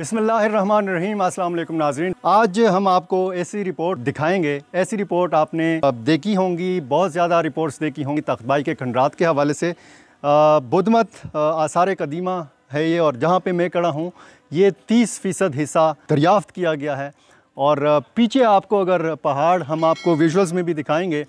बिस्मिल्लाहिर्रहमानिर्रहीम अस्सलाम वालेकुम नाजरीन। आज हम आपको ऐसी रिपोर्ट दिखाएँगे। ऐसी रिपोर्ट आपने देखी होंगी, बहुत ज़्यादा रिपोर्ट्स देखी होंगी तख्तबाई के खंडरात के हवाले से। बुधमत आसार कदीमा है ये और जहाँ पे मैं खड़ा हूँ, ये तीस फ़ीसद हिस्सा दरियाफ़्त किया गया है। और पीछे आपको अगर पहाड़ हम आपको विजुअल्स में भी दिखाएँगे,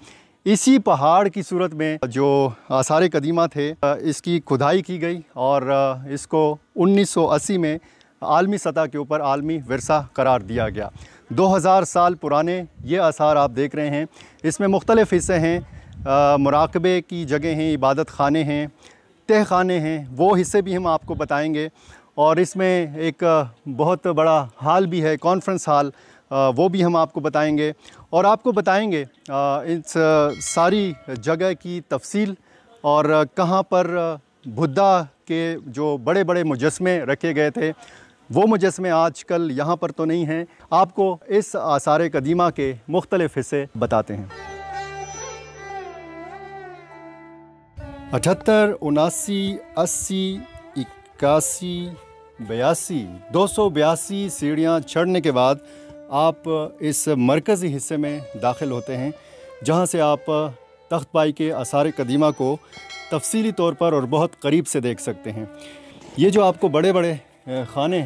इसी पहाड़ की सूरत में जो आसार कदीमा थे इसकी खुदाई की गई और इसको 1980 में आलमी सतह के ऊपर आलमी वरसा करार दिया गया। 2000 साल पुराने ये आसार आप देख रहे हैं। इसमें मुख्तलिफ़ हिस्से हैं मुराकबे की जगह हैं, इबादत खाने हैं तह खाने हैं, वो हिस्से भी हम आपको बताएँगे। और इसमें एक बहुत बड़ा हाल भी है, कॉन्फ्रेंस हाल वो भी हम आपको बताएँगे। और आपको बताएँगे इस सारी जगह की तफसील और कहाँ पर बुद्धा के जो बड़े बड़े मुजस्मे रखे गए थे वो मुजस्मे आज कल यहाँ पर तो नहीं हैं। आपको इस आसार कदीमा के मुख्तलिफ़ हिस्से बताते हैं। अठहत्तर, उनासी, अस्सी, इक्यासी, बयासी, दो सौ बयासी सीढ़ियाँ चढ़ने के बाद आप इस मरकज़ी हिस्से में दाखिल होते हैं, जहाँ से आप तख्त पाई के आसार कदीमा को तफसीली तौर पर और बहुत करीब से देख सकते हैं। ये जो आपको बड़े बड़े खाने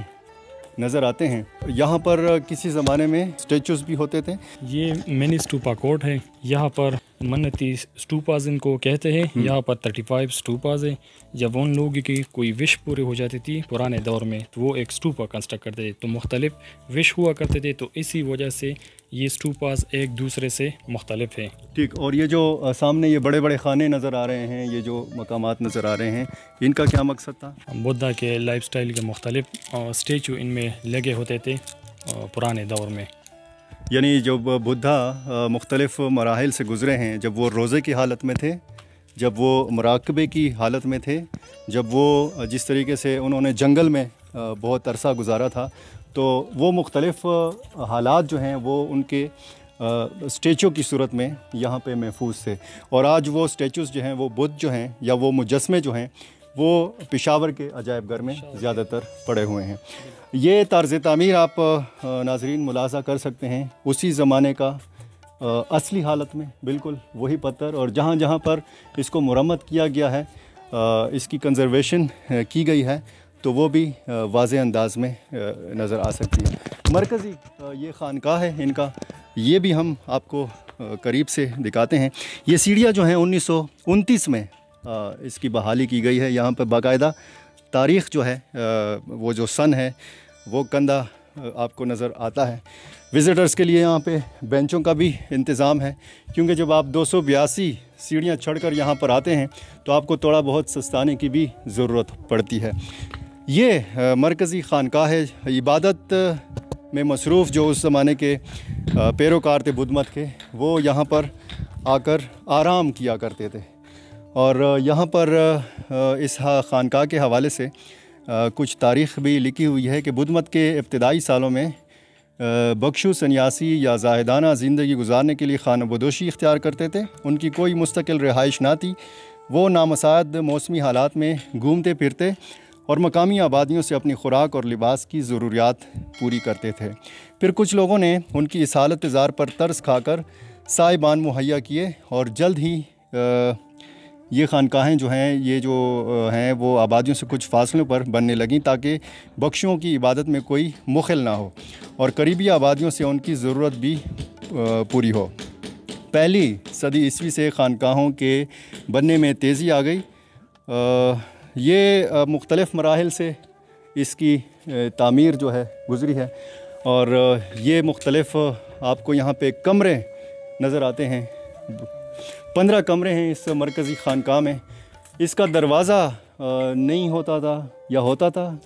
नज़र आते हैं। यहाँ पर किसी ज़माने में स्टेचूज़ भी होते थे। ये मिनी स्टूपा कोर्ट है। यहाँ पर मन्नती स्टूपाज इनको कहते हैं। हम्म। यहाँ पर थर्टी फाइव स्टूपाज है जब उन लोगों की कोई विश पूरी हो जाती थी पुराने दौर में तो वो एक स्टूपा कंस्ट्रक्ट करते थे। तो मुख्तलिफ़ विश हुआ करते थे तो इसी वजह से ये स्टूपाज एक दूसरे से मुख्तलिफ़ हैं। ठीक और ये जो सामने ये बड़े बड़े खाने नज़र आ रहे हैं ये जो मकाम नज़र आ रहे हैं इनका क्या मकसद था? बुद्धा के लाइफ स्टाइल के मुख्तलिफ़ स्टेचू इनमें लगे होते थे पुराने दौर में। यानी जब बुद्धा मुख्तलिफ़ मराहल से गुज़रे हैं, जब वो रोज़े की हालत में थे, जब वो मराकबे की हालत में थे, जब वो जिस तरीके से उन्होंने जंगल में बहुत अरसा गुजारा था तो वो मुख्तलफ़ हालात जो हैं, वो उनके स्टेचू की सूरत में यहाँ पे महफूज थे। और आज वो स्टेचूज़ जो हैं, वो बुद्ध जो हैं, या वो मुजस्मे जो हैं वो पिशावर के अजायब घर में ज़्यादातर पड़े हुए हैं। ये तर्ज़ तमीर आप नाजरीन, मुलाजा कर सकते हैं। उसी ज़माने का असली हालत में बिल्कुल वही पत्थर और जहाँ जहाँ पर इसको मुरम्मत किया गया है इसकी कंजर्वेशन की गई है तो वो भी वाज अंदाज में नज़र आ सकती है। मरकज़ी ये ख़ानका है इनका। ये भी हम आपको करीब से दिखाते हैं। ये सीढ़ियाँ जो हैं उन्नीस सौ उनतीस में इसकी बहाली की गई है यहाँ पर बाकायदा। तारीख़ जो है वो जो सन है, वो कंधा आपको नज़र आता है। विज़िटर्स के लिए यहाँ पे बेंचों का भी इंतज़ाम है, क्योंकि जब आप दो सौ बयासी सीढ़ियाँ चढ़ कर यहाँ पर आते हैं तो आपको थोड़ा बहुत सस्ताने की भी ज़रूरत पड़ती है। ये मरकज़ी ख़ानका है, इबादत में मसरूफ़ जो उस ज़माने के पैरोकार थे बुद्धमत के, वो यहाँ पर आकर आराम किया करते थे। और यहाँ पर इस ख़ानका के हवाले से कुछ तारीख़ भी लिखी हुई है कि बुद्धमत के इब्तदाई सालों में बख्शु सन्यासी या जाहिदाना ज़िंदगी गुजारने के लिए खाना बदोशी इख्तियार करते थे। उनकी कोई मुस्तकिल रहाइश ना थी। वो नामसाद मौसमी हालात में घूमते फिरते और मकामी आबादियों से अपनी खुराक और लिबास की ज़रूरियात पूरी करते थे। फिर कुछ लोगों ने उनकी इस हालत ज़ार पर तर्स खाकर साइबान मुहैया किए और जल्द ही ये खानकाहें जो हैं, ये जो हैं, वो आबादियों से कुछ फासलों पर बनने लगीं ताकि बख्शों की इबादत में कोई मुखल ना हो और करीबी आबादियों से उनकी ज़रूरत भी पूरी हो। पहली सदी ईस्वी से खानकाहों के बनने में तेज़ी आ गई। ये मुख्तलिफ़ मराहल से इसकी तामीर जो है, गुज़री है और ये मुख्तलिफ़ आपको यहाँ पे कमरे नज़र आते हैं। पंद्रह कमरे हैं, इस मरकज़ी ख़ानका में। इसका दरवाज़ा नहीं होता था, या होता था?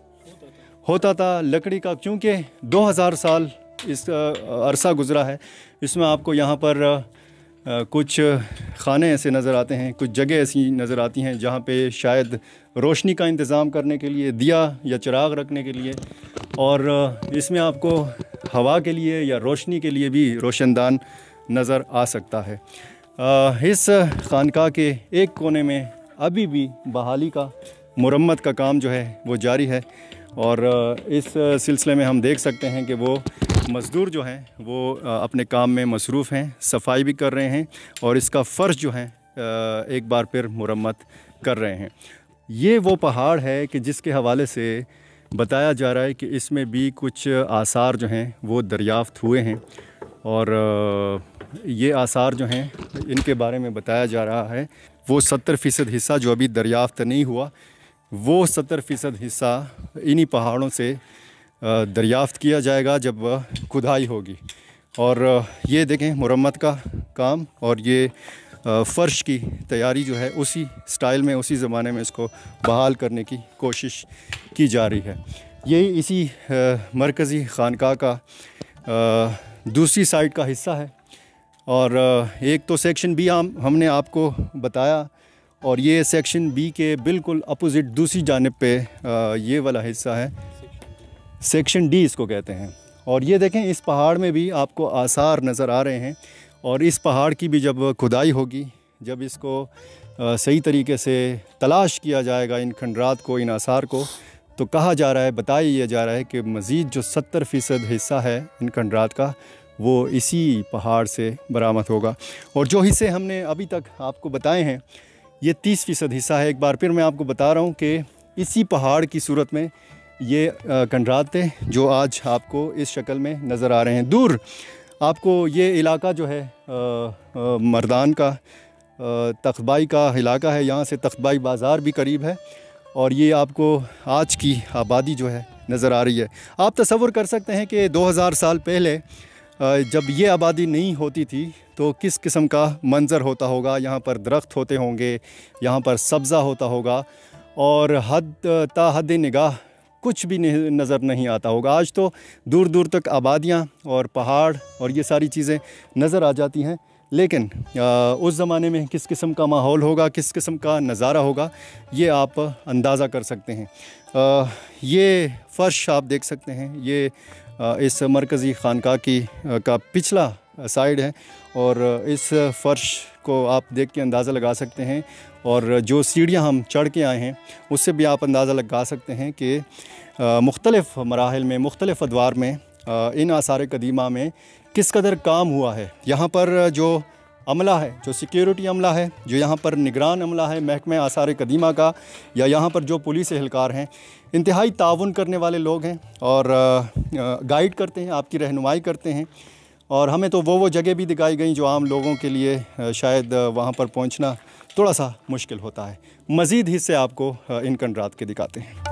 होता था। लकड़ी का, क्योंकि 2000 साल इस अरसा गुज़रा है। इसमें आपको यहाँ पर कुछ खाने ऐसे नज़र आते हैं, कुछ जगह ऐसी नज़र आती हैं, जहाँ पे शायद रोशनी का इंतज़ाम करने के लिए, दिया या चिराग रखने के लिए, और इसमें आपको हवा के लिए या रोशनी के लिए भी रोशनदान नज़र आ सकता है। इस खानका के एक कोने में अभी भी बहाली का, मुरम्मत का काम जो है, वो जारी है। और इस सिलसिले में हम देख सकते हैं कि वो मज़दूर जो हैं, वो अपने काम में मसरूफ़ हैं, सफ़ाई भी कर रहे हैं और इसका फ़र्श जो है एक बार फिर मुरम्मत कर रहे हैं। ये वो पहाड़ है कि जिसके हवाले से बताया जा रहा है कि इसमें भी कुछ आसार जो हैं, वो दरियाफ़्त हुए हैं। और ये आसार जो हैं, इनके बारे में बताया जा रहा है। वो सत्तर फ़ीसद हिस्सा जो अभी दरियाफ़्त नहीं हुआ, वो सत्तर फ़ीसद हिस्सा इन्हीं पहाड़ों से दरियाफ़्त किया जाएगा जब खुदाई होगी। और ये देखें मुरम्मत का काम और ये फ़र्श की तैयारी जो है उसी स्टाइल में, उसी ज़माने में इसको बहाल करने की कोशिश की जा रही है। ये इसी मरकज़ी ख़ानका का दूसरी साइड का हिस्सा है। और एक तो सेक्शन बी हम, हमने आपको बताया और ये सेक्शन बी के बिल्कुल अपोज़िट दूसरी जानब पे ये वाला हिस्सा है। सेक्शन डी इसको कहते हैं। और ये देखें, इस पहाड़ में भी आपको आसार नज़र आ रहे हैं और इस पहाड़ की भी जब खुदाई होगी, जब इसको सही तरीके से तलाश किया जाएगा इन खंडरात को, इन आसार को तो कहा जा रहा है, बताया जा रहा है कि मज़ीद जो सत्तर फ़ीसद हिस्सा है इन खंडरात का वो इसी पहाड़ से बरामद होगा। और जो हिस्से हमने अभी तक आपको बताए हैं ये तीस फ़ीसद हिस्सा है। एक बार फिर मैं आपको बता रहा हूँ कि इसी पहाड़ की सूरत में ये खंडरात थे जो आज आपको इस शक्ल में नज़र आ रहे हैं। दूर आपको ये इलाका जो है आ, आ, मर्दान का तखबाई का इलाका है। यहाँ से तखबाई बाज़ार भी करीब है और ये आपको आज की आबादी जो है नज़र आ रही है। आप तसवर कर सकते हैं कि 2000 साल पहले जब ये आबादी नहीं होती थी तो किस किस्म का मंज़र होता होगा? यहाँ पर दरख्त होते होंगे यहाँ पर सब्ज़ा होता होगा और हद ता हद निगाह कुछ भी नज़र नहीं आता होगा। आज तो दूर दूर तक आबादियाँ और पहाड़ और ये सारी चीज़ें नज़र आ जाती हैं लेकिन आ, उस ज़माने में किस किस्म का माहौल होगा किस किस्म का नज़ारा होगा ये आप अंदाज़ा कर सकते हैं। आ, ये फ़र्श आप देख सकते हैं ये इस मरकज़ी ख़ानका की का पिछला साइड है और इस फ़र्श को आप देख के अंदाज़ा लगा सकते हैं और जो सीढ़ियाँ हम चढ़ के आए हैं, उससे भी आप अंदाज़ा लगा सकते हैं कि मुख्तलफ़ मराहल में, मुख्तलिफ़ अदवार में इन आसार कदीमा में किस कदर काम हुआ है। यहाँ पर जो अमला है, जो सिक्योरिटी अमला है, जो यहाँ पर निगरान अमला है, महकमे आसार कदीमा का, या यहाँ पर जो पुलिस एहलकार हैं, इंतहाई ताउन करने वाले लोग हैं और गाइड करते हैं, आपकी रहनुमाई करते हैं, और हमें तो वो वो जगह भी दिखाई गई जो आम लोगों के लिए शायद वहाँ पर पहुँचना थोड़ा सा मुश्किल होता है। मज़ीद हिस्से आपको इन कंडरात के दिखाते हैं।